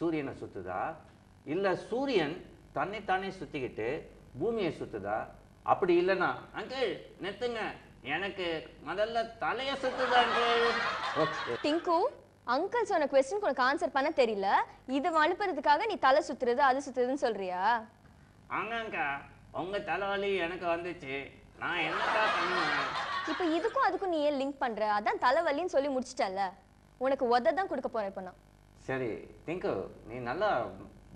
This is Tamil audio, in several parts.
சூரியனை சுத்துதா? இல்ல சூரியன் தன்னைத்தானே சுத்திக்கிட்டு பூமியை சுத்துதா? அப்படி இல்லைன்னா அங்கிள் நிறுத்துங்க. எனக்கு முதல்ல தலைய சுத்துதா அங்கிள்? டிங்கு அங்கிள் சொன்ன கொஸ்டினுக்கு உனக்கு ஆன்சர் பண்ண தெரியல. இது அனுப்புறதுக்காக நீ தலை சுத்துறது அது சுத்துறதுன்னு சொல்றியா? ஆமாங்கக்கா உங்க தலைவலி எனக்கு வந்துச்சு. நான் என்னக்கா பண்ணுவேன்? இப்போ இதுக்கும் அதுக்கும் நீ ஏன் லிங்க் பண்ற? அதான் தலைவலின்னு சொல்லி முடிச்சிட்டல உனக்கு உத தான் கொடுக்க போறேன் இப்போ நான். சரி டிங்கு நீ நல்லா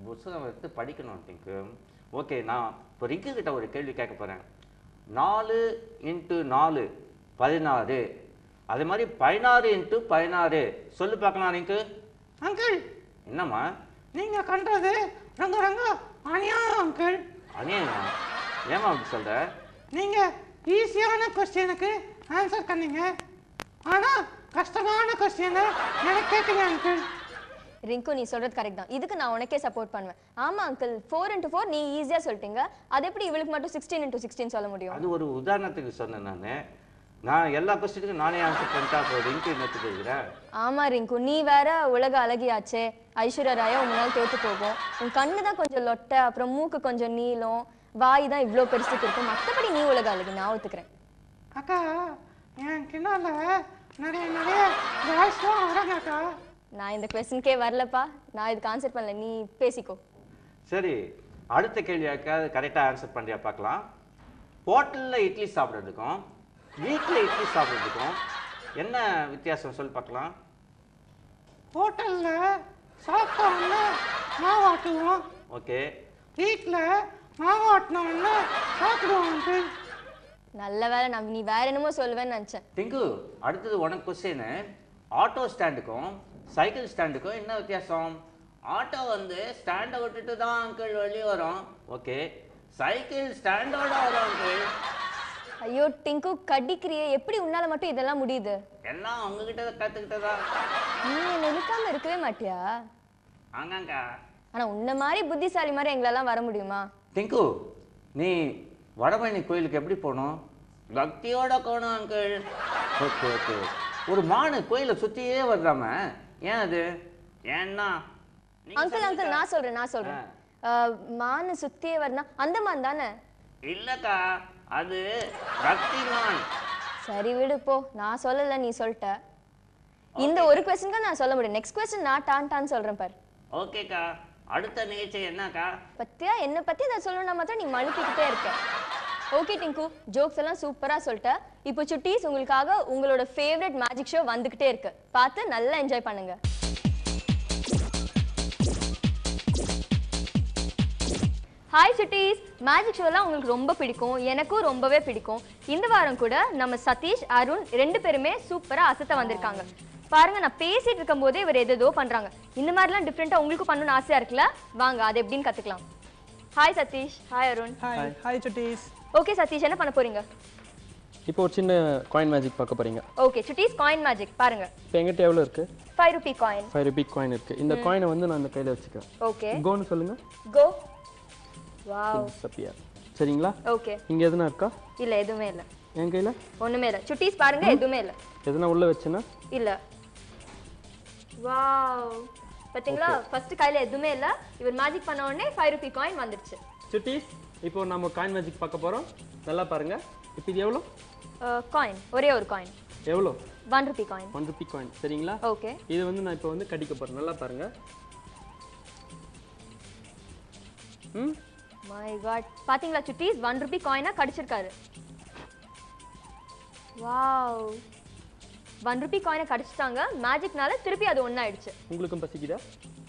புத்தகம் எடுத்து படிக்கணும் டிங்கு ஓகே நான் இப்போ ரிங்கு கிட்ட ஒரு கேள்வி கேட்க போகிறேன் நாலு இன்ட்டு நாலு பதினாறு. அதே மாதிரி பதினாறு இன்ட்டு பதினாறு. சொல்லு பார்க்கலாம் ரிங்கு. அங்கிள்! என்னம்மா? நீங்கள் கண்டது ரங்க ரங்க அநியாயம் அங்கிள். அநியாயமா ஏமா அப்படி சொல்கிற நீங்கள் ஈஸியான கொஸ்டினுக்கு ஆன்சர் பண்ணீங்க. ஆனால் கஷ்டமான கொஸ்டினை எனக்கு கேட்குங்க அங்கிள். ரிங்கு நீ சொல்றது கரெக்ட் தான். இதுக்கு நான் உனக்கே சப்போர்ட் பண்ணுவேன். ஆமா அங்கிள் ஃபோர் இன்ட்டு ஃபோர் நீ ஈஸியா சொல்லிட்டீங்க. அது எப்படி இவளுக்கு மட்டும் சிக்ஸ்டீன் இன்ட்டு சிக்ஸ்டீன் சொல்ல முடியும்? அது ஒரு உதாரணத்துக்கு சொன்னேன் நான். நான் எல்லா கொஸ்டினுக்கும் நானே ஆன்சர் பண்ணிட்டா அப்போ ரிங்கு என்னத்துக்கு இருக்கிறேன் ஆமா ரிங்கு. நீ வேற உலக அழகியாச்சே. ஐஸ்வர்யா ராயா முன்னால் தோத்து போகும். உன் கண்ணு தான் கொஞ்சம் லொட்டை அப்புறம் மூக்கு கொஞ்சம் நீளம். வாய் தான் இவ்வளோ பெருசுக்கு இருக்கும் மற்றபடி நீ உலக அழகி நான் ஒத்துக்கிறேன். அக்கா என் கிணால நிறைய நிறைய வாய்ஸ்லாம் வராங்க அக்கா. நான் இந்த கொஸ்டினுக்கே வரலப்பா. நான் இதுக்கு ஆன்சர் பண்ணல. நீ பேசிக்கோ. சரி அடுத்த கேள்வியாக்காவது கரெக்டாக ஆன்சர் பண்ணியா பார்க்கலாம். ஹோட்டலில் இட்லி சாப்பிட்றதுக்கும் வீட்டில் இட்லி சாப்பிட்றதுக்கும் என்ன வித்தியாசம் சொல்லி பார்க்கலாம். ஹோட்டல்ல சாப்பிட்டோம்னா மாவு ஆட்டுவோம். ஓகே. வீட்டில் மாவு ஆட்டினோம்னா சாப்பிடுவோம் நல்ல வேலை நான் நீ வேற என்னமோ சொல்லுவேன்னு நினச்சேன். டிங்கு அடுத்தது உனக்கு கொஸ்டின் ஆட்டோ ஸ்டாண்டுக்கும் சைக்கிள் ஸ்டாண்டுக்கும் என்ன வித்தியாசம்? ஆட்டோ வந்து ஸ்டாண்டை விட்டுட்டு தான் அங்கிள் வெளியே வரும். ஓகே. சைக்கிள் ஸ்டாண்டோட வரும் அங்கிள். ஐயோ டிங்கு கடிக்கிறியே. எப்படி உன்னால மட்டும் இதெல்லாம் முடியுது? எல்லாம் உங்ககிட்ட கற்றுக்கிட்டதா நீ என்ன இழுக்காம இருக்கவே மாட்டியா? ஆங்காங்கா ஆனா உன்ன மாதிரி புத்திசாலி மாதிரி எங்களெல்லாம் வர முடியுமா? டிங்கு நீ வடபழனி கோயிலுக்கு எப்படி போகணும்? பக்தியோட போகணும் அங்கிள். Okay okay. ஒரு மானு கோயிலை சுற்றியே வர்றாம ஏன் அது? ஏன்னா அங்கிள் அங்கிள். நான் சொல்றேன் நான் சொல்றேன். மானு சுத்தியே வரனா அந்த மான் தானே? இல்லக்கா அது பக்திமான். சரி விடு போ. நான் சொல்லல நீ சொல்லிட்ட. இந்த ஒரு கொஸ்டினுக்கு நான் சொல்ல முடியும். நெக்ஸ்ட் கொஸ்டின் நான் டான் டான் சொல்றேன் பாரு. ஓகேக்கா அடுத்த நிகழ்ச்சி என்னக்கா? பத்தியா? என்ன பத்தி அதை சொல்லணும்னா மாத்திரம் நீ மழுப்பிக்கிட்டே இருக்க. ஓகே டிங்கு ஜோக்ஸ் எல்லாம் சூப்பரா சொல்லிட்ட. இப்போ சுட்டீஸ் உங்களுக்காக உங்களோட ஃபேவரட் மேஜிக் ஷோ வந்துகிட்டே இருக்கு. பார்த்து நல்லா என்ஜாய் பண்ணுங்க. ஹாய் சுட்டீஸ். மேஜிக் ஷோலாம் உங்களுக்கு ரொம்ப பிடிக்கும். எனக்கும் ரொம்பவே பிடிக்கும். இந்த வாரம் கூட நம்ம சதீஷ் அருண் ரெண்டு பேருமே சூப்பரா அசத்த வந்திருக்காங்க. பாருங்க நான் பேசிட்டு இருக்கும் போதே இவர் எதோ பண்றாங்க. இந்த மாதிரிலாம் டிஃப்ரெண்டா உங்களுக்கும் பண்ணணும்னு ஆசையா இருக்குல்ல? வாங்க அது எப்படின்னு கத்துக்கலாம். Hi Satish. Hi Arun. Hi hi சுட்டீஸ். ஓகே சதீஷ் என்ன பண்ண போறீங்க? இப்போ ஒரு சின்ன காயின் மேஜிக் பார்க்க போறீங்க. ஓகே சுட்டீஸ் காயின் மேஜிக் பாருங்க. இப்போ எங்கிட்ட எவ்வளோ இருக்கு? Five rupee coin five rupee coin இருக்கு. இந்த காயினை வந்து நான் இந்த கையில் வச்சுக்கிறேன். ஓகே கோன்னு சொல்லுங்க. கோ வாவ் சப்பியா சரிங்களா? ஓகே இங்கே எதுனா இருக்கா? இல்ல எதுவுமே இல்ல. என் கையில்? ஒண்ணுமே இல்ல. சுட்டீஸ் பாருங்க எதுவுமே இல்ல. எதுனா உள்ள வச்சுன்னா? இல்ல. வாவ் பாத்தீங்களா? ஃபர்ஸ்ட் கையில எதுவுமே இல்ல. இவர் மேஜிக் பண்ண உடனே ஃபைவ் ருபி காயின் வந்துருச்சு. சுட்டீஸ் இப்போ நம்ம காயின் மேஜிக் பார்க்க போறோம். நல்லா பாருங்க. இப்போ இது எவ்வளோ? காயின் ஒரே ஒரு காயின் எவ்வளோ? One rupee coin one rupee coin சரிங்களா? ஓகே இது வந்து நான் இப்போ வந்து கடிக்க போறேன். நல்லா பாருங்க. ம்? மை காட் பாத்தீங்களா சுட்டீஸ்? ஒன் ருபி காயினா கடிச்சிருக்காரு. வாவ் ஒன் ருபி காயினை கடிச்சிட்டாங்க. மேஜிக்னால திருப்பி அது ஒன்னாயிடுச்சு உங்களுக்கும் பசிக்குதா?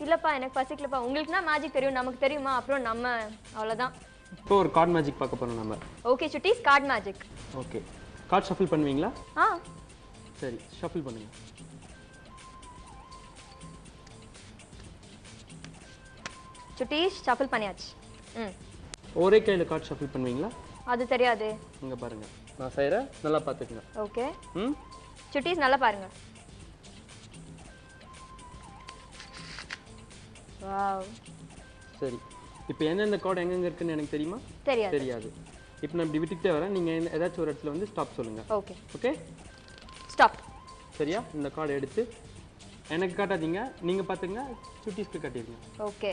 இல்லப்பா எனக்கு பசிக்கலப்பா. உங்களுக்குனா மேஜிக் தெரியும். நமக்கு தெரியுமா? அப்புறம் நம்ம அவ்வளவுதான். இப்போ ஒரு கார்ட் மேஜிக் பார்க்க போறோம் நம்ம. ஓகே சுட்டீஸ் card magic okay card shuffle பண்ணுவீங்களா? ஆ. சரி ஷஃபில் பண்ணுங்க. சுட்டீஸ் ஷஃபிள் பண்ணியாச்சு. ம். ஒரே கையில் கார்ட் ஷஃபில் பண்ணுவீங்களா? அது தெரியாது. இங்கே பாருங்க. நான் செய்கிறேன் நல்லா பார்த்துக்குங்க. ஓகே ம்? சுட்டீஸ் நல்லா பாருங்க. வாவ் சரி. இப்போ எந்தெந்த கார்டு எங்கெங்க இருக்குன்னு எனக்கு தெரியுமா? தெரியாது. தெரியாது. இப்போ நான் இப்படி விட்டுக்கிட்டே வரேன். நீங்கள் ஏதாச்சும் ஒரு இடத்துல வந்து ஸ்டாப் சொல்லுங்கள் ஓகே. ஓகே? ஸ்டாப் சரியா? இந்த கார்டை எடுத்து எனக்கு காட்டாதீங்க. நீங்க பாத்துங்க சுட்டீஸ்க்கு காட்டிடுங்க. ஓகே.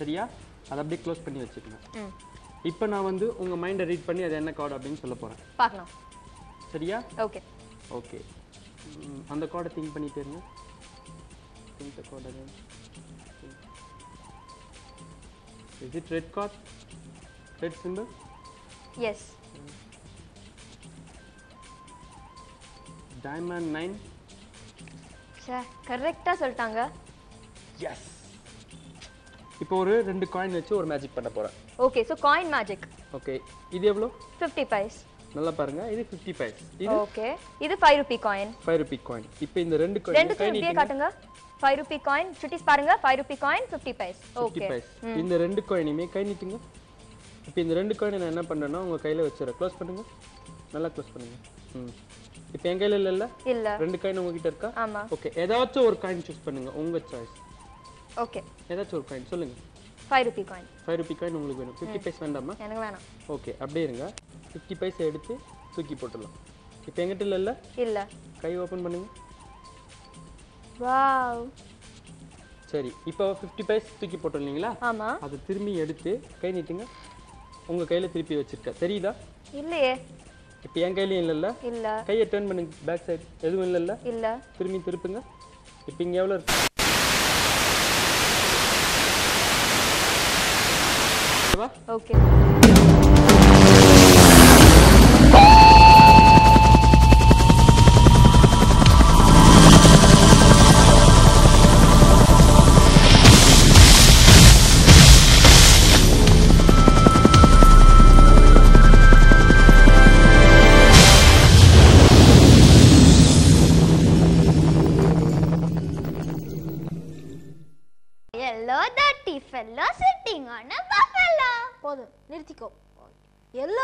சரியா? அதை அப்படியே க்ளோஸ் பண்ணி வச்சுக்கங்க இப்போ நான் வந்து உங்க மைண்டை ரீட் பண்ணி அது என்ன கார்டு அப்படின்னு சொல்ல போறேன். பார்க்கலாம். சரியா? ஓகே. ஓகே. அந்த கார்டை திங்க் பண்ணிட்டே இருங்க. Think the card is it red card red simple yes diamond nine say கரெக்டாக சொல்லிட்டாங்க. எஸ் இப்போ ஒரு ரெண்டு காயின் வச்சு ஒரு மேஜிக் பண்ண போறேன். Okay so coin magic okay இது எவ்வளோ? ஃபிஃப்டி பைஸ் நல்லா பாருங்க இது ஃபிஃப்டி பைஸ் இது ஓகே இது five rupee coin five rupee coin இப்போ இந்த ரெண்டு ரெண்டு காயின் காட்டுங்க. ஃபைவ் ருபி காயின் சுட்டிஸ் பாருங்க five rupee coin fifty paise okay paise இந்த ரெண்டு காயினையுமே கை நீட்டுங்க. இப்போ இந்த ரெண்டு காயினை நான் என்ன பண்ணுறேன்னா உங்கள் கையில் வச்சுறேன் க்ளோஸ் பண்ணுங்க. நல்லா க்ளோஸ் பண்ணுங்க. ம். இப்போ என் கையில் இல்லைல்ல இல்ல? ரெண்டு காயின் உங்ககிட்ட இருக்கா? ஆமா. ஓகே ஏதாச்சும் ஒரு காயின் சூஸ் பண்ணுங்க. உங்க சாய்ஸ் ஓகே ஏதாச்சும் ஒரு காயின் சொல்லுங்க. Five rupee coin five rupee coin உங்களுக்கு வேணும். ஃபிஃப்டி பைஸ் வேண்டாமா? எனக்கு வேணாம். ஓகே அப்படியே இருங்க. ஃபிஃப்டி பைசா எடுத்து தூக்கி போட்டுடலாம். இப்போ எங்கிட்ட இல்லைல்ல இல்ல? கை ஓப்பன் பண்ணுங்க. வாவ் சரி இப்போ ஃபிஃப்டி பைஸ் தூக்கி போட்டோம் இல்லைங்களா ஆமா. அதை திரும்பி எடுத்து கை நீட்டுங்க. உங்க கையில திருப்பி வச்சிருக்க. தெரியுதா? இல்லையே. இப்போ என் கையிலயும் இல்லைல்ல? இல்ல. கையை டர்ன் பண்ணுங்க பேக் சைடு எதுவும் இல்லைல்ல? இல்ல. திரும்பி திருப்புங்க. இப்போ இங்க எவ்வளோ இருக்கு? ஓகே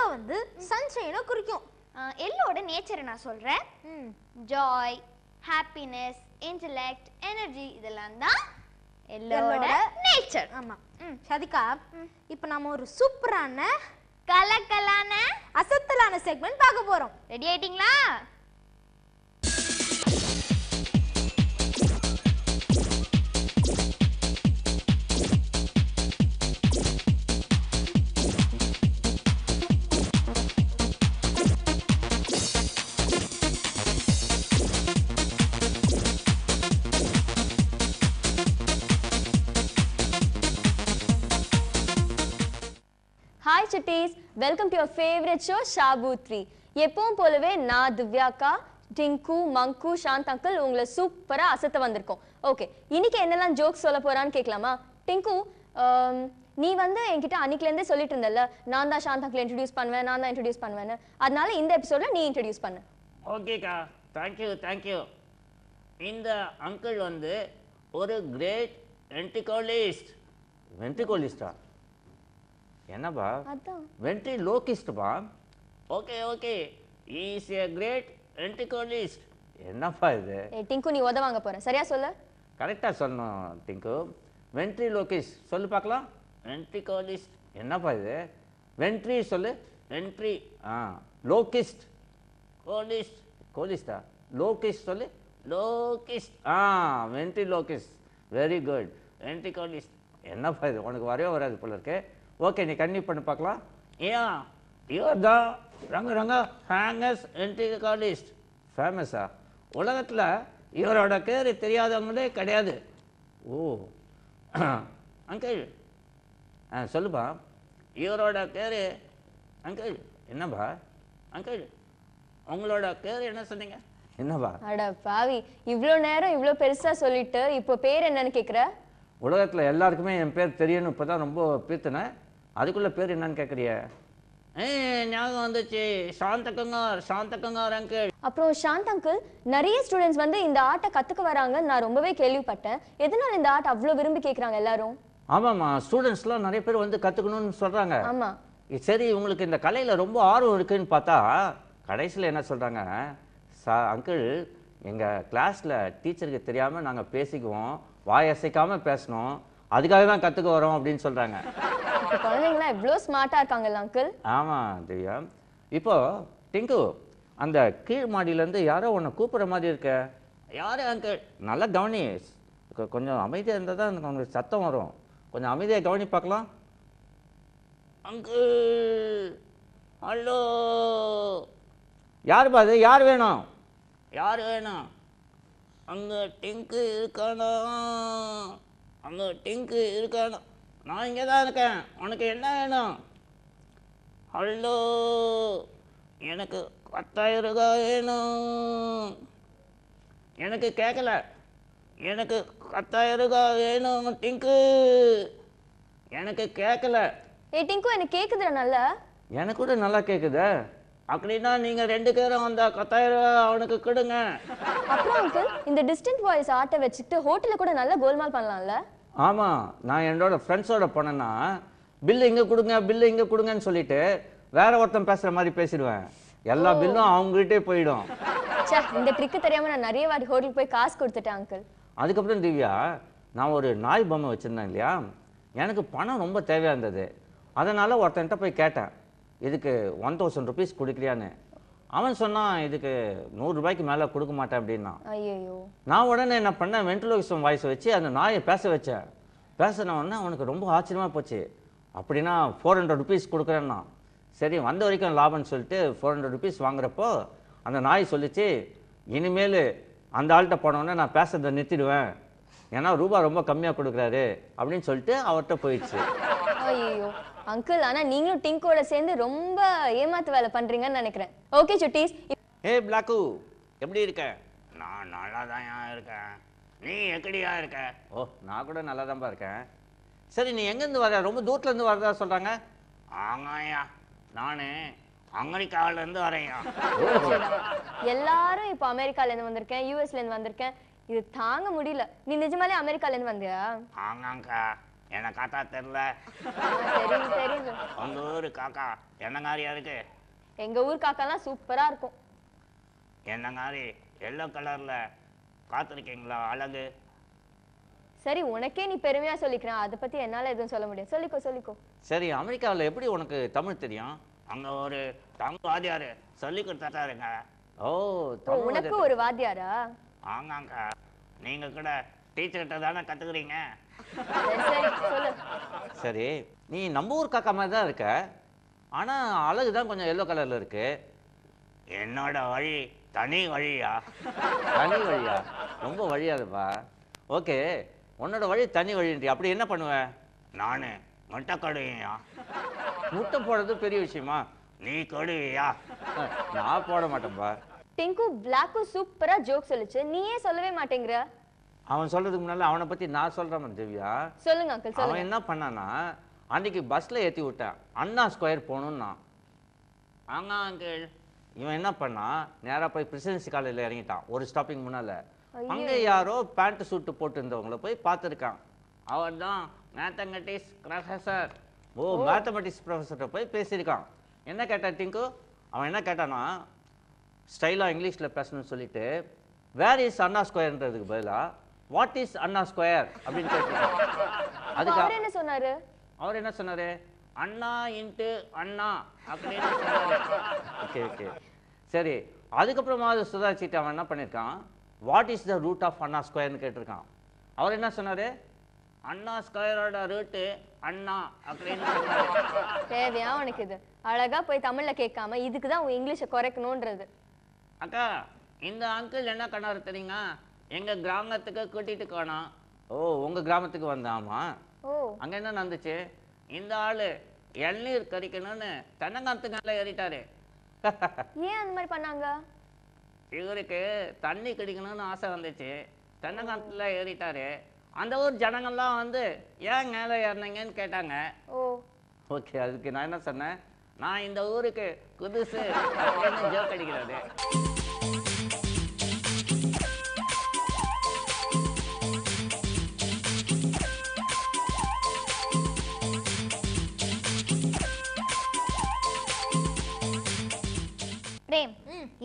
வந்து சன்ஷைனை குறிக்கும். எல்லோட நேச்சரை நான் சொல்றேன். ம். ஜாய் ஹாப்பினஸ் இன்டெலெக்ட் எனர்ஜி இதெல்லாம் தான் எல்லோட நேச்சர் ஆமா. ஷதிகா இப்போ நம்ம ஒரு சூப்பரான கலக்கலான அசத்தலான செக்மெண்ட் பார்க்க போறோம். ரெடி ஆயிட்டீங்களா? Hi welcome to your favourite show Shabu three எப்பவும் போலவே நான் திவ்யாக்கா டிங்கு மங்கு சாந்த் அங்கிள் உங்களை சூப்பரா அசத்த வந்திருக்கோம். ஓகே இன்னைக்கு என்னெல்லாம் ஜோக்ஸ் சொல்ல போறான்னு கேட்கலாமா டிங்கு நீ வந்து என்கிட்ட அன்னைக்குலேருந்தே சொல்லிட்டு இருந்தல நான் தான் ஷாந்த் அங்கிள் இன்ட்ரடியூஸ் பண்ணுவேன் நான் தான் இன்ட்ரடியூஸ் பண்ணுவேன்னு. அதனால இந்த எபிசோடில் நீ இன்ட்ரடியூஸ் பண்ணு. ஓகேக்கா தேங்க்யூ தேங்க்யூ இந்த அங்கிள் வந்து ஒரு கிரேட் வென்டிகோலிஸ்ட் வென்டிகோலிஸ்டா என்னப்பா? வென்ட்ரி லோகிஸ்ட்பா? Okay okay. Is a great ventriloquist என்னப்பா இது? ஏ டிங்கு நீ உத வாங்க போற. சரியா சொல்லு? கரெக்டாக சொல்லணும் டிங்கு. வென்ட்ரி லோகிஸ். சொல்லு பார்க்கலாம். வென்ட்ரிகோலிஸ்ட் என்னப்பா இது? வென்ட்ரி சொல்லு. வென்ட்ரி ஆ லோகிஸ்ட். கோலிஸ்ட் கோலிஸ்டா லோகிஸ்ட் சொல்லு. லோகிஸ்ட் ஆ வென்ட்ரி லோகிஸ்ட். வெரி குட் வென்ட்ரி கோலிஸ்ட் என்னப்பா இது? உனக்கு வரவே வராது போல இருக்கு. ஓகே நீ கன்னியூ பண்ணி பார்க்கலாம். ஏன் இவர் தான் ரங்க ரங்க ஃபேமஸ் வென்ட்ரிகாலிஸ்ட் ஃபேமஸா உலகத்தில் இவரோட பேர் தெரியாதவங்களே கிடையாது. ஓ. அங்கிள். ஆ சொல்லுப்பா. இவரோட பேர் அங்கிள். என்னப்பா? அங்கிள் உங்களோட பேர் என்ன சொன்னீங்க? என்னப்பா? அட பாவி இவ்ளோ நேரம் இவ்ளோ பெருசா சொல்லிட்டு இப்போ பேர் என்னன்னு கேக்குற? உலகத்தில் எல்லாருக்குமே என் பேர் தெரியணும் இப்போ தான் ரொம்ப பீத்தினேன். அதுக்குள்ளே பேர் என்னன்னு கேட்குறிய ஏ ஞாபகம் வந்துச்சு. சாந்தகங்கார் சாந்தகங்கார் அங்கிள் அப்புறம் சாந்த் அங்கிள் நிறைய ஸ்டூடெண்ட்ஸ் வந்து இந்த ஆட்டை கத்துக்க வராங்க நான் ரொம்பவே கேள்விப்பட்டேன். எதனால இந்த ஆட்டை அவ்வளோ விரும்பி கேக்குறாங்க எல்லாரும்? ஆமாம்மா ஸ்டூடெண்ட்ஸ்லாம் நிறைய பேர் வந்து கற்றுக்கணும்னு சொல்கிறாங்க ஆமா. சரி உங்களுக்கு இந்த கலையில் ரொம்ப ஆர்வம் இருக்குன்னு பார்த்தா கடைசியில் என்ன சொல்கிறாங்க சா அங்கிள் எங்கள் கிளாஸில் டீச்சருக்கு தெரியாமல் நாங்கள் பேசிக்குவோம். வாய் அசைக்காமல் பேசணும். அதுக்காக தான் கற்றுக்க வரோம் அப்படின்னு சொல்கிறாங்க குழந்தைங்களாம் எவ்வளோ ஸ்மார்ட்டா இருக்காங்கல்ல அங்கிள் ஆமாம் திவ்யா. இப்போ டிங்கு அந்த கீழ் மாடியிலேருந்து யாரோ உன்னை கூப்பிட்ற மாதிரி இருக்க. யாரு அங்கிள் நல்லா கவனி. கொஞ்சம் அமைதியாக இருந்தால் தான் உங்களுக்கு சத்தம் வரும். கொஞ்சம் அமைதியாக கவனி பார்க்கலாம். அங்கிள் ஹலோ யார் பாது யார் வேணும்? யார் வேணும்? அங்கே டிங்கு இருக்கானா? அங்கே டிங்கு இருக்கானா. நான் இங்கே தான் இருக்கேன். உனக்கு என்ன வேணும்? ஹலோ எனக்கு பத்தாயிரம் ரூபாய் வேணும். எனக்கு கேட்கல எனக்கு பத்தாயிரம் ரூபாய் வேணும் டிங்கு எனக்கு கேட்கல ஏ டிங்கு எனக்கு கேக்குதுடா நல்லா. எனக்கு கூட நல்லா கேட்குதே அப்படின்னா நீங்கள் ரெண்டு பேரும் அந்த பத்தாயிரம் ரூபாய் அவனுக்கு கொடுங்க. அப்புறம் அங்கிள் இந்த டிஸ்டன்ட் வாய்ஸ் ஆட்டை வச்சுட்டு ஹோட்டல்ல கூட நல்லா கோல்மால் பண்ணலாம்ல? ஆமாம் நான் என்னோட ஃப்ரெண்ட்ஸோட போனேன்னா பில்லு இங்கே கொடுங்க பில்லு இங்கே கொடுங்கன்னு சொல்லிட்டு வேற ஒருத்தன் பேசுகிற மாதிரி பேசிடுவேன். எல்லா பில்லும் அவங்ககிட்டே போயிடும். இந்த ட்ரிக்கு தெரியாம நான் நிறைய வாட்டி ஹோட்டலுக்கு போய் காசு கொடுத்துட்டேன் அங்கிள் அதுக்கப்புறம் திவ்யா நான் ஒரு நாய் பொம்மை வச்சுருந்தேன் இல்லையா? எனக்கு பணம் ரொம்ப தேவையாக இருந்தது. அதனால் ஒருத்தன்ட்ட போய் கேட்டேன். இதுக்கு ஒன் தௌசண்ட் ருபீஸ் கொடுக்குறியான்னு? அவன் சொன்னான் இதுக்கு நூறுரூபாய்க்கு மேலே கொடுக்க மாட்டேன் அப்படின்னா. ஐயோ நான் உடனே என்ன பண்ணேன் வென்ட்ரோலிசம் வாய்ஸ் வச்சு அந்த நாயை பேச வச்சேன். பேசின உடனே அவனுக்கு ரொம்ப ஆச்சரியமாக போச்சு. அப்படின்னா ஃபோர் ஹண்ட்ரட் ருபீஸ் கொடுக்குறேன்னா. சரி வந்த வரைக்கும் லாபம்னு சொல்லிட்டு ஃபோர் ஹண்ட்ரட் ருபீஸ் வாங்குறப்போ அந்த நாய் சொல்லிச்சு இனிமேல் அந்த ஆள்கிட்ட போனோடனே நான் பேசுறதை நிறுத்திடுவேன். ஏன்னா ரூபா ரொம்ப கம்மியாக கொடுக்குறாரு. அப்படின்னு சொல்லிட்டு அவர்கிட்ட போயிடுச்சு. ஐயோ அங்கிள் ஆனா நீங்களும் டிங்கோட சேர்ந்து ரொம்ப ஏமாத்து வேலை பண்றீங்கன்னு நினைக்கிறேன். ஓகே சுட்டீஸ். ஏ பிளாக்கு. எப்படி இருக்க? நான் நல்லா தான் இருக்கேன். நீ எப்படியா இருக்க? ஓ நான் கூட நல்லா தான்ப்பா இருக்கேன். சரி நீ எங்கேருந்து வர? ரொம்ப தூரத்துலேருந்து வரதா சொல்கிறாங்க ஆமாயா நான் அமெரிக்காவிலேருந்து வரேன்யா எல்லாரும் இப்போ அமெரிக்கால இருந்து வந்திருக்கேன் யூஎஸ்ல இருந்து வந்திருக்கேன். இது தாங்க முடியல. நீ நிஜமாலே அமெரிக்கால இருந்து வந்தியா? ஆமாங்கக்கா. என்ன காத்தா தெரில உங்கள் ஊர் காக்கா என்னங்காரியா இருக்கு? எங்க ஊர் காக்காலாம் சூப்பரா இருக்கும். என்னங்காரி எல்லோ கலரில் பார்த்துருக்கீங்களா அழகு? சரி உனக்கே நீ பெருமையா சொல்லிக்கிறேன். அதை பத்தி என்னால எதுவும் சொல்ல முடியாது. சொல்லிக்கோ சொல்லிக்கோ. சரி அமெரிக்காவில் எப்படி உனக்கு தமிழ் தெரியும்? அங்கே ஒரு தமிழ் வாதியார் சொல்லி கொடுத்தாருங்க ஓ ஓ, உனக்கு ஒரு வாத்தியாரா? ஆமாங்கக்கா நீங்கள் கூட டீச்சர்கிட்ட தானே கற்றுக்குறீங்க சரி நீ நம்ம ஊர் காக்கா மாதிரி தான் இருக்க. ஆனால் அழகு தான் கொஞ்சம் எல்லோ கலரில் இருக்கு. என்னோட வழி தனி வழியா? தனி வழியா? ரொம்ப வழியாதுப்பா. ஓகே உன்னோட வழி தனி வழின்றி அப்படி என்ன பண்ணுவ? நான் முட்டை கடுவியா? முட்டை போடுறது பெரிய விஷயமா? நீ கடுவியா? நான் போட மாட்டேன்ப்பா டிங்கு பிளாக்கு சூப்பரா ஜோக் சொல்லுச்சு. நீயே சொல்லவே மாட்டேங்கிற. அவன் சொல்றதுக்கு முன்னால அவனை பத்தி நான் சொல்றேன் திவ்யா. சொல்லுங்க அங்கிள் அவன் என்ன பண்ணானா அன்னைக்கு பஸ்ல ஏத்தி விட்டான். அண்ணா ஸ்கொயர் போகணும்னா ஆங்க அங்கிள் இவன் என்ன பண்ணான் நேரா போய் பிரசிடென்சி காலேஜில் இறங்கிட்டான் ஒரு ஸ்டாப்பிங் முன்னால. அங்க யாரோ பேண்ட் சூட்டு போட்டு இருந்தவங்கள போய் பார்த்துருக்கான். அவன் தான் மேத்தமெட்டிக்ஸ் ப்ரொஃபஸர் ஓ மேத்தமெட்டிக்ஸ் ப்ரொஃபஸர்கிட்ட போய் பேசியிருக்கான். என்ன கேட்டான் டிங்கு அவன் என்ன கேட்டானா ஸ்டைலாக இங்கிலீஷில் பேசணும்னு சொல்லிட்டு வேர் இஸ் அண்ணா ஸ்கொயர்ன்றதுக்கு பதிலா வாட் இஸ் அண்ணா ஸ்கொயர் அப்படின்னு அப்ப அதுக்கு அவர் என்ன சொன்னாரு? அவர் என்ன சொன்னாரு? அண்ணா இன்ட்டு அண்ணா அப்படின்னு சொன்னாரு. Okay okay. சரி அதுக்கப்புறமா அது சுதாரிச்சுட்டு அவன் என்ன பண்ணியிருக்கான் what is the root of அண்ணா ஸ்கொயர்னு கேட்டிருக்கான். அவர் என்ன சொன்னாரு? அண்ணா ஸ்கொயரோட ரூட்டு அண்ணா அப்படின்னு தேவையா உனக்கு இது? அழகா போய் தமிழ்ல கேட்காம இதுக்கு தான் உன் இங்கிலீஷை குறைக்கணும்ன்றது. அக்கா இந்த அங்கிள் என்ன பண்ணாரு தெரியுங்க எங்க கிராமத்துக்கு கூட்டிட்டு போனோம் ஓ உங்க கிராமத்துக்கு வந்தாமா? ஓ. அங்க என்ன நடந்துச்சு? இந்த ஆளு இளநீர் கறிக்கணும்னு தென்னங்காத்துக்கு மேல ஏறிட்டாரு. ஏன் அந்த மாதிரி பண்ணாங்க? இவருக்கு தண்ணி குடிக்கணும்னு ஆசை வந்துச்சு. தென்னங்காத்துல ஏறிட்டாரு. அந்த ஊர் ஜனங்கள்லாம் வந்து ஏன் மேலே ஏறினீங்கன்னு கேட்டாங்க. ஓ. ஓகே அதுக்கு நான் என்ன சொன்னேன்? நான் இந்த ஊருக்கு புதுசு ஜோக் அடிக்கிறாரு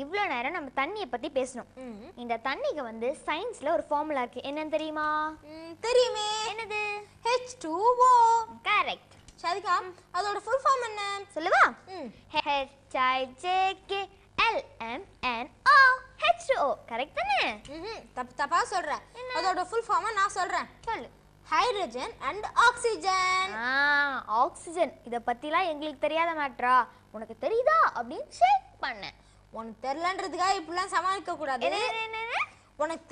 இவ்வளோ நேரம் நம்ம தண்ணியை பத்தி பேசணும். இந்த தண்ணிக்கு வந்து சயின்ஸ்ல ஒரு ஃபார்முலா இருக்கு. என்னன்னு தெரியுமா? தெரியுமே. என்னது? ஹெச் டூ ஓ கரெக்ட் சரிக்கா அதோட ஃபுல் ஃபார்ம் என்ன? சொல்லுவா? ம். H I J K L M N O H O correct தானே? தப்பு தப்பா சொல்ற. அதோட ஃபுல் ஃபார்மை நான் சொல்றேன். சொல்லு. ஹைட்ரஜன் அண்ட் ஆக்சிஜன் ஆக்சிஜன் இதை பத்திலாம் எங்களுக்கு தெரியாத மாட்ரா உனக்கு தெரியுதா? அப்படின்னு செக் பண்ணேன் உனக்கு தெரியலன்றதுக்காக இப்படிலாம் சமாளிக்க கூடாது? உனக்கு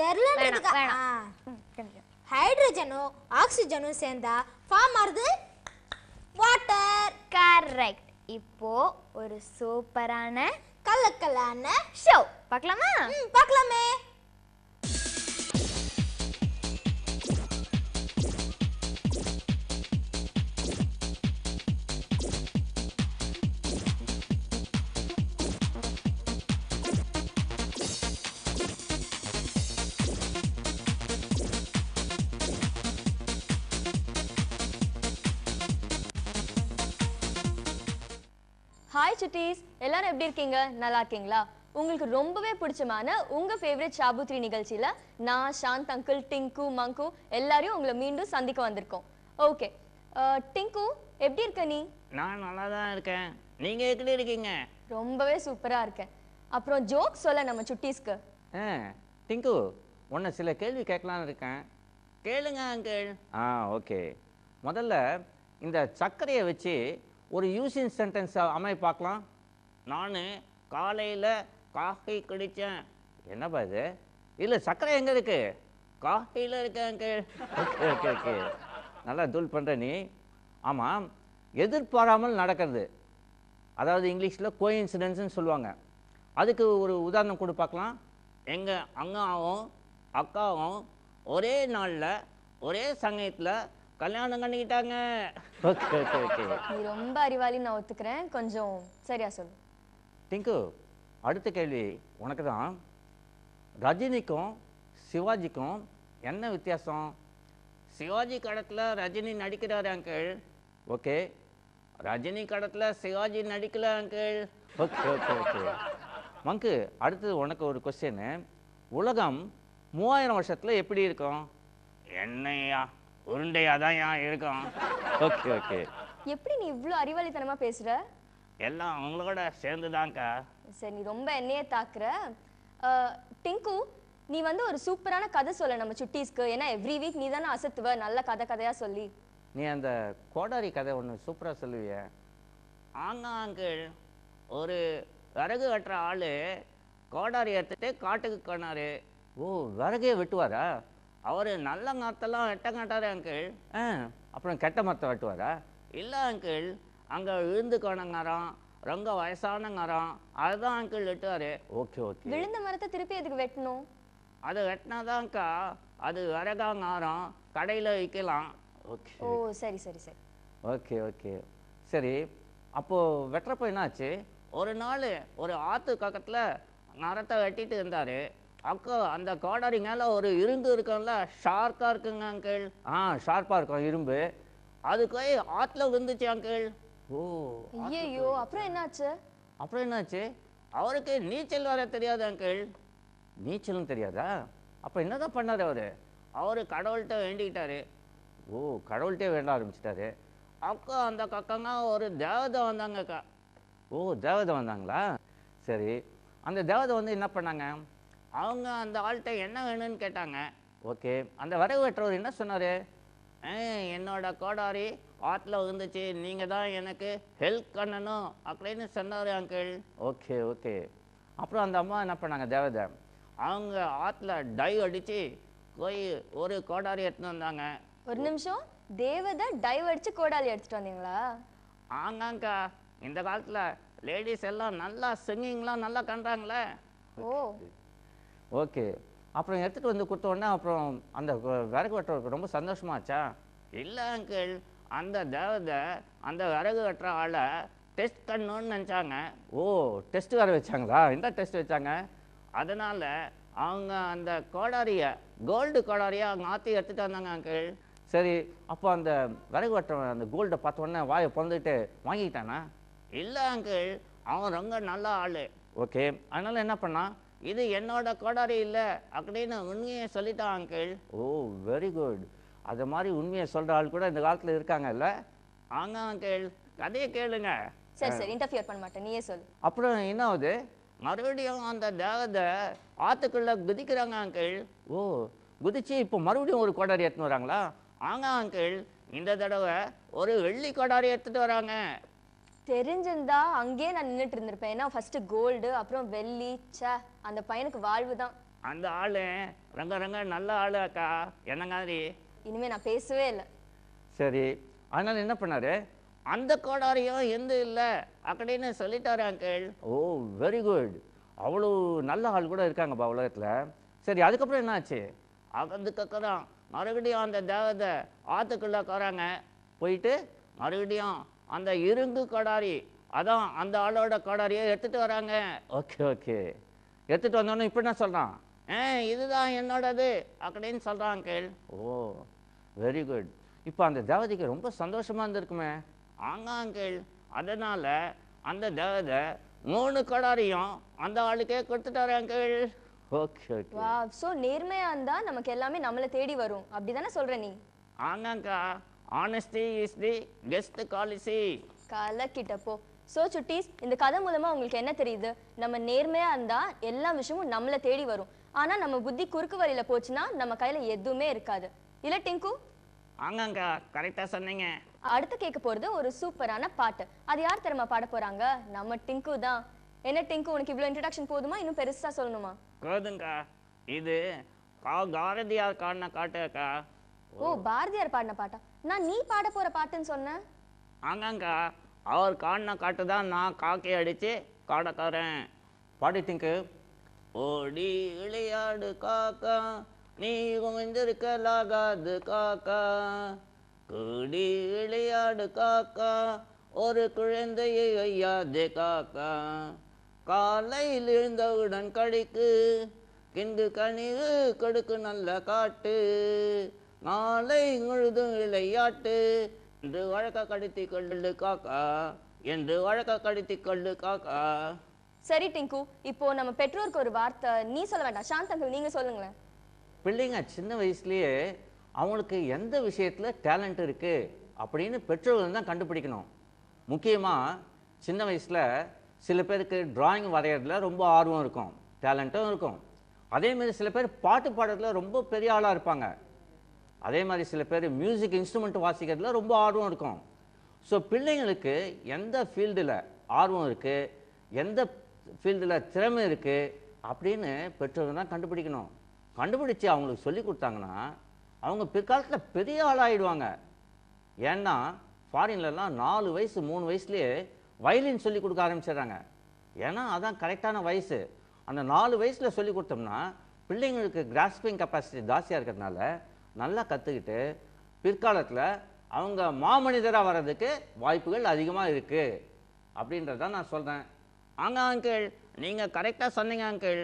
continue. ஹைட்ரஜனும் ஆக்சிஜனும் சேர்ந்தா ஃபார்ம் ஆகுது வாட்டர் கரெக்ட் இப்போ ஒரு சூப்பரான கலக்கலான ஷோ பார்க்கலாமா? பார்க்கலாமே. சுட்டீஸ் எல்லாரும் எப்படி இருக்கீங்க? நல்லா இருக்கீங்களா? உங்களுக்கு ரொம்பவே பிடிச்சமான உங்க ஃபேவரட் ஷாபுத்ரி நிகழ்ச்சியில நான் சாந்த் அங்கிள் டிங்கு மங்கு எல்லாரையும் உங்களை மீண்டும் சந்திக்க வந்திருக்கோம். ஓகே டிங்கு எப்படி இருக்க நீ? நான் நல்லா தான் இருக்கேன். நீங்கள் எப்படி இருக்கீங்க? ரொம்பவே சூப்பரா இருக்கேன். அப்புறம் ஜோக் சொல்ல நம்ம சுட்டீஸ்க்கு. ஆ டிங்கு உன்னை சில கேள்வி கேட்கலான்னு இருக்கேன். கேளுங்க அங்கிள் ஆ ஓகே முதல்ல இந்த சர்க்கரையை வச்சு ஒரு யூசிங் சென்டென்ஸ் அமை பார்க்கலாம். நான் காலையில் காஃபி குடித்தேன் என்னப்பா இது? இல்லை சர்க்கரை எங்கே இருக்கு? காஃபியில் இருக்கேன் ஓகே ஓகே ஓகே. நல்லா தூள் பண்ணுற நீ. ஆமாம் எதிர்பாராமல் நடக்கிறது. அதாவது இங்கிலீஷில் கோயின்சிடென்ஸ்னு சொல்லுவாங்க. அதுக்கு ஒரு உதாரணம் கொடு பார்க்கலாம். எங்கள் அங்காவும் அக்காவும் ஒரே நாளில் ஒரே சமயத்தில் கல்யாணம் பண்ணிக்கிட்டாங்க. Okay okay okay. நீ ரொம்ப அறிவாளி நான் ஒத்துக்கிறேன். கொஞ்சம் சரியா சொல்லு. டிங்கு அடுத்த கேள்வி உனக்கு தான் ரஜினிக்கும் சிவாஜிக்கும் என்ன வித்தியாசம்? சிவாஜி கடத்தில் ரஜினி நடிக்கிறாரு அங்கிள் ஓகே. ரஜினி கடத்தில் Sivaji நடிக்கல uncle okay okay okay. Mangu அடுத்தது உனக்கு ஒரு கொஸ்டின் உலகம் மூவாயிரம் வருஷத்தில் எப்படி இருக்கும்? என்னையா? உருண்டையாக தான் ஏன் இருக்கும்? Okay okay. எப்படி நீ இவ்ளோ அறிவாளித்தனமா பேசுற? எல்லாம் அவங்களோட சேர்ந்து தான்க்கா சரி நீ ரொம்ப என்னையே தாக்குற. டிங்கு நீ வந்து ஒரு சூப்பரான கதை சொல்ல நம்ம சுட்டீஸ்க்கு. ஏன்னா எவ்ரி வீக் நீ தானே அசத்துவ நல்ல கதை கதையா சொல்லி. நீ அந்த கோடாரி கதை ஒன்று சூப்பராக சொல்லுவிய? ஆங்க அங்கிள் ஒரு விறகு வெட்டுற ஆள் கோடாரி எடுத்துட்டு காட்டுக்கு போனாரு. ஓ விறகே வெட்டுவாரா? அவர் நல்ல மரத்தெல்லாம் வெட்ட மாட்டாரு அங்கிள் ஆ. அப்புறம் கெட்ட மரத்தை வெட்டுவாரா? இல்லை அங்கிள் அங்கே விழுந்து கோணங்காரம் ரொம்ப வயசானங்காரம் அதுதான் அங்கிள் வெட்டுவார். Okay okay. விழுந்த மரத்தை திருப்பி எதுக்கு வெட்டணும்? அது வெட்டினாதான்க்கா அது விறகாங்காரம் கடையில் விற்கலாம். ஓகே. ஓ சரி சரி சரி. Okay okay. சரி அப்போது வெட்டுறப்போ என்னாச்சு? ஒரு நாள் ஒரு ஆற்று பக்கத்தில் மரத்தை வெட்டிட்டு இருந்தார். அக்கா அந்த கோடாரி மேலே ஒரு இரும்பு இருக்கும்ல ஷார்ப்பாக இருக்குங்க அங்கிள் ஆ ஷார்ப்பாக இருக்கும் இரும்பு. அது போய் ஆற்றுல விழுந்துச்சு அங்கிள் ஓ ஐயோ அப்புறம் என்னாச்சு? அப்புறம் என்னாச்சு? அவருக்கு நீச்சல் வர தெரியாது அங்கிள் நீச்சலும் தெரியாதா? அப்போ என்னதான் பண்ணார் அவர்? அவர் கடவுள்கிட்ட வேண்டிக்கிட்டாரு. ஓ கடவுள்கிட்டே வேண்ட ஆரம்பிச்சிட்டாரு. அக்கா அந்த கக்கங்க ஒரு தேவதை வந்தாங்கக்கா ஓ தேவதை வந்தாங்களா? சரி. அந்த தேவதை வந்து என்ன பண்ணாங்க? அவங்க அந்த ஆள்கிட்ட என்ன வேணும்னு கேட்டாங்க. ஓகே. அந்த வரவு வெற்றவர் என்ன சொன்னார்? என்னோட கோடாரி ஆற்றுல விழுந்துச்சு. நீங்கள் தான் எனக்கு ஹெல்ப் பண்ணணும் அப்படின்னு சொன்னார் அங்கிள் ஓகே ஓகே. அப்புறம் அந்த அம்மா என்ன பண்ணாங்க? தேவதை. அவங்க ஆற்றுல டைவ் அடித்து போய் ஒரு கோடாரி எடுத்துன்னு வந்தாங்க. ஒரு நிமிஷம். தேவதை டைவ் அடிச்சு கோடாலி எடுத்துட்டு வந்தீங்களா? ஆங்காங்க்கா இந்த காலத்தில் லேடிஸ் எல்லாம் நல்லா சிங்கிங்லாம் நல்லா பண்ணுறாங்களே ஓ. ஓகே. அப்புறம் எடுத்துகிட்டு வந்து கொடுத்தோடனே அப்புறம் அந்த விறகு வெட்டுறவருக்கு ரொம்ப சந்தோஷமாச்சா? இல்லை அங்கிள் அந்த தேவதை அந்த விறகு வெட்டுற ஆளை டெஸ்ட் பண்ணணும்னு நினச்சாங்க. ஓ டெஸ்ட் வேறு வச்சாங்களா? என்ன டெஸ்ட் வச்சாங்க? அதனால் அவங்க அந்த கோடாரியை கோல்டு கோடாரியை அவங்க ஆற்றி எடுத்துகிட்டு வந்தாங்க அங்கிள் சரி அப்போ அந்த விறகு வெட்டுறவன் அந்த கோல்டை பார்த்தோன்னே வாயை பிறந்துட்டு வாங்கிக்கிட்டானா? இல்லை அங்கிள் அவன் ரொம்ப நல்ல ஆள். ஓகே. அதனால் என்ன பண்ணான்? இது என்னோட கோடாரி இல்லை அப்படின்னு உண்மையை சொல்லிட்டான் அங்கிள். ஓ வெரி குட் அது மாதிரி உண்மையை சொல்கிற ஆள் கூட இந்த காலத்தில் இருக்காங்கல்ல? ஆங்க அங்கிள். கதையை கேளுங்க. சரி சரி இன்டர்ஃபியர் பண்ண மாட்டேன். நீயே சொல்லு. அப்புறம் என்ன ஆகுது? மறுபடியும் அந்த தேவதை ஆற்றுக்குள்ளே குதிக்கிறாங்க அங்கிள். ஓ குதிச்சு இப்போ மறுபடியும் ஒரு கோடாரி எடுத்துன்னு வராங்களா? ஆங்க அங்கிள். இந்த தடவை ஒரு வெள்ளி கோடாரி எடுத்துட்டு வராங்க. தெரிஞ்சிருந்தா அங்கேயே நான் நின்னுட்டு இருந்திருப்பேன் ஏன்னா ஃபர்ஸ்ட் கோல்டு அப்புறம் வெள்ளி ச்சே அந்த பையனுக்கு வாழ்வு தான் அந்த ஆளு ரங்க ரங்க நல்ல ஆளு அக்கா. என்ன மாதிரி? இனிமே நான் பேசவே இல்லை. சரி. அதனால என்ன பண்ணாரு? அந்த கோடாரியும் எந்த இல்லை அப்படின்னு சொல்லிட்டாரு அங்கிள் ஓ வெரி குட் அவ்வளோ நல்ல ஆள் கூட இருக்காங்கப்பா உலகத்தில். சரி அதுக்கப்புறம் என்னாச்சு? அதுக்கப்புறம் மறுபடியும் அந்த தேவதை ஆற்றுக்குள்ளே போகிறாங்க போயிட்டு மறுபடியும் அந்த இரும்பு கோடாரி அதான் அந்த ஆளோட கோடாரியை எடுத்துட்டு வராங்க. Okay okay. எடுத்துட்டு வந்தோன்னே இப்போ என்ன சொல்கிறான் ஏ இதுதான் என்னோடது அப்படின்னு சொல்கிறான் அங்கிள் ஓ வெரி குட் இப்போ அந்த தேவதைக்கு ரொம்ப சந்தோஷமா இருந்திருக்குமே. ஆங்க அங்கிள் அதனால அந்த தேவதை மூணு கொடாரியும் அந்த ஆளுக்கே கொடுத்துட்டாரு அங்கிள் ஓகே ஓகே. வா ஸோ நேர்மையா இருந்தா நமக்கு எல்லாமே நம்மளை தேடி வரும். அப்படிதானே சொல்ற நீ? ஆங்கக்கா honesty is the best policy கலக்கிட்ட போ ஸோ சுட்டீஸ் இந்த கதை மூலமா உங்களுக்கு என்ன தெரியுது? நம்ம நேர்மையா இருந்தா எல்லா விஷயமும் நம்மளை தேடி வரும். ஆனா நம்ம புத்தி குறுக்கு வழியில போச்சுன்னா நம்ம கையில எதுவுமே இருக்காது. இல்ல டிங்கு? ஆங்கக்கா கரெக்டாக சொன்னீங்க. அடுத்து கேட்க போறது ஒரு சூப்பரான பாட்டு. அது யார் தெரியுமா பாட போறாங்க? நம்ம டிங்கு தான். என்ன டிங்கு உனக்கு இவ்வளவு இன்ட்ரடக்ஷன் போதுமா? இன்னும் பெருசா சொல்லணுமா? போதுங்கக்கா இது கா பாரதியார் காட்டின காட்டுக்கா ஓ பாரதியார் பாடின பாட்டா? நான் நீ பாட போற பாட்டுன்னு சொன்னேன் ஆங்காங்கா அவர் காட்டின காட்டு தான் நான் காக்கை அடித்து காடக்காரன் பாடிட்டிங்கு ஓடி விளையாடு காக்கா நீ குமிஞ்சிருக்கலாகாது காக்கா. கூடி விளையாடு காக்கா ஒரு குழந்தையை ஐயாது காக்கா. காலையில் எழுந்தவுடன் கடிக்கு கிண்டு கனிவு கொடுக்கு நல்ல காட்டு. நாளை முழுதும் விளையாட்டு என்று வழக்க கடித்து கொள்ளு காக்கா. என்று வழக்க கடித்து கொள்ளு காக்கா. சரி டிங்கு. இப்போ நம்ம பெற்றோருக்கு ஒரு வார்த்தை. நீ சொல்ல வேண்டாம். சாந்த் uncle நீங்க சொல்லுங்களேன். பிள்ளைங்க சின்ன வயசுலயே அவங்களுக்கு எந்த விஷயத்துல டேலண்ட் இருக்கு அப்படின்னு பெற்றோர்கள் தான் கண்டுபிடிக்கணும். முக்கியமா சின்ன வயசுல சில பேருக்கு டிராயிங் வரைகிறதுல ரொம்ப ஆர்வம் இருக்கும். டேலண்ட்டும் இருக்கும். அதே மாதிரி சில பேர் பாட்டு பாடுறதுல ரொம்ப பெரிய ஆளா இருப்பாங்க. அதே மாதிரி சில பேர் மியூசிக் இன்ஸ்ட்ருமெண்ட் வாசிக்கிறதுல ரொம்ப ஆர்வம் இருக்கும். ஸோ பிள்ளைங்களுக்கு எந்த ஃபீல்டில் ஆர்வம் இருக்குது எந்த ஃபீல்டில் திறமை இருக்குது அப்படின்னு பெற்றோர்கள் தான் கண்டுபிடிக்கணும். கண்டுபிடிச்சு அவங்களுக்கு சொல்லி கொடுத்தாங்கன்னா அவங்க பிற்காலத்தில் பெரிய ஆளாகிடுவாங்க ஏன்னா ஃபாரின்லலாம் நாலு வயசு மூணு வயசுலேயே வயலின் சொல்லி கொடுக்க ஆரம்பிச்சிடுறாங்க. ஏன்னா அதான் கரெக்டான வயசு. அந்த நாலு வயசில் சொல்லி கொடுத்தோம்னா பிள்ளைங்களுக்கு கிராஸ்பிங் கெப்பாசிட்டி ஜாஸ்தியாக இருக்கிறதுனால நல்லா கற்றுக்கிட்டு பிற்காலத்தில் அவங்க மாமனிதராக வர்றதுக்கு வாய்ப்புகள் அதிகமாக இருக்குது அப்படின்றத நான் சொல்கிறேன் ஆங்க அங்கிள் நீங்கள் கரெக்டாக சொன்னீங்க அங்கிள்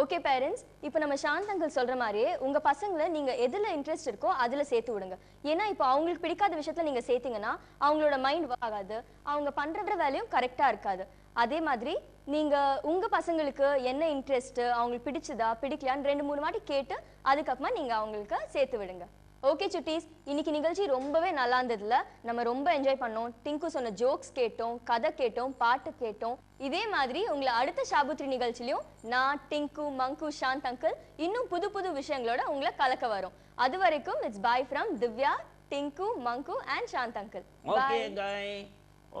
ஓகே பேரண்ட்ஸ் இப்போ நம்ம சாந்த் அங்கிள் சொல்கிற மாதிரியே உங்கள் பசங்களை நீங்கள் எதில் இன்ட்ரெஸ்ட் இருக்கோ அதில் சேர்த்து விடுங்க. ஏன்னா இப்போ அவங்களுக்கு பிடிக்காத விஷயத்தில் நீங்கள் சேர்த்திங்கன்னா அவங்களோட மைண்ட் ஆகாது. அவங்க பண்ணுற வேலையும் கரெக்டாக இருக்காது. அதே மாதிரி நீங்க உங்க பசங்களுக்கு என்ன இன்ட்ரெஸ்ட் அவங்களுக்கு பிடிச்சதா பிடிக்கலையான்னு ரெண்டு மூணு வாட்டி கேட்டு அதுக்கப்புறமா நீங்க அவங்களுக்கு சேர்த்து விடுங்க. ஓகே சுட்டீஸ்? இன்னைக்கு நிகழ்ச்சி ரொம்பவே நல்லா இருந்ததுல. நம்ம ரொம்ப என்ஜாய் பண்ணோம். டிங்கு சொன்ன ஜோக்ஸ் கேட்டோம் கதை கேட்டோம் பாட்டு கேட்டோம். இதே மாதிரி உங்களை அடுத்த ஷாபுத்ரி நிகழ்ச்சிலையும் நான் டிங்கு மங்கு சாந்த் அங்கிள் இன்னும் புது புது விஷயங்களோட உங்களை கலக்க வரோம். அது வரைக்கும் it's bye from Divya Tinku Mangu and Shanth uncle okay bye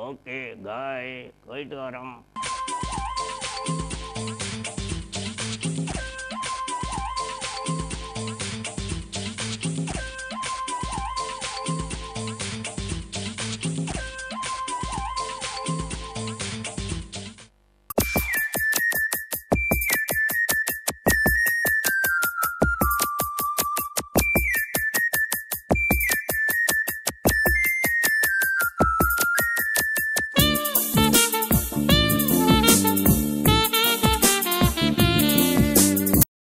okay bye போயிட்டு வரோம்.